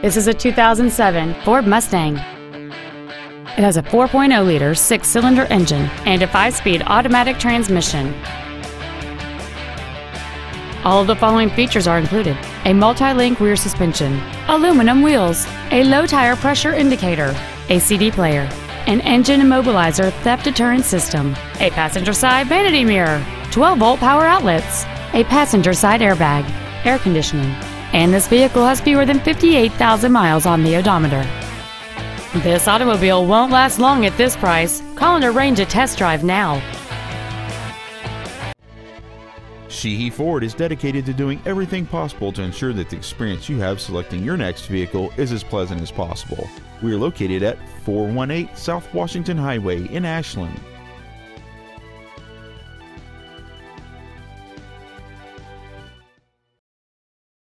This is a 2007 Ford Mustang. It has a 4.0-liter six-cylinder engine and a five-speed automatic transmission. All of the following features are included. A multi-link rear suspension, aluminum wheels, a low tire pressure indicator, a CD player, an engine immobilizer theft deterrent system, a passenger side vanity mirror, 12 volt power outlets, a passenger side airbag, air conditioning, and this vehicle has fewer than 58,000 miles on the odometer. This automobile won't last long at this price. Call and arrange a test drive now. Sheehy Ford is dedicated to doing everything possible to ensure that the experience you have selecting your next vehicle is as pleasant as possible. We are located at 418 South Washington Highway in Ashland.